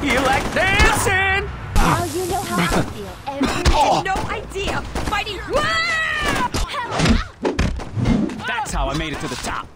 feel like dancing. Now you know how I feel. Every Oh. No idea! Fighting! That's how I made it to the top.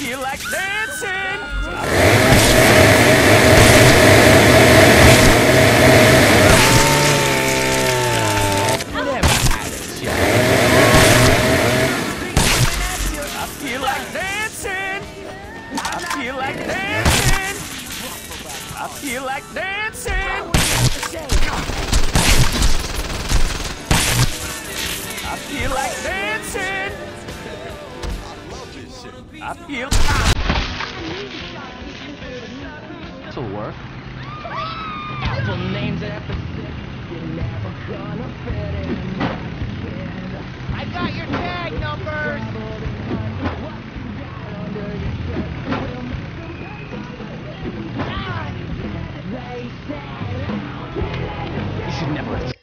Feel like dancing. I feel like dancing. I feel like dancing. I feel like dancing. I feel like dancing. I feel. This'll work. Full names and I got your tag numbers. You should never.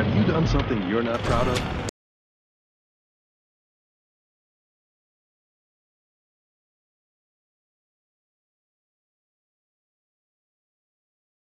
Have you done something you're not proud of?